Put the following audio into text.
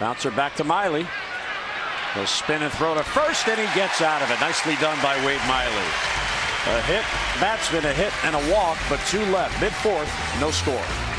Bouncer back to Miley. He'll spin and throw to first, and he gets out of it. Nicely done by Wade Miley. A hit, batsman, a hit, and a walk, but two left. Mid fourth, no score.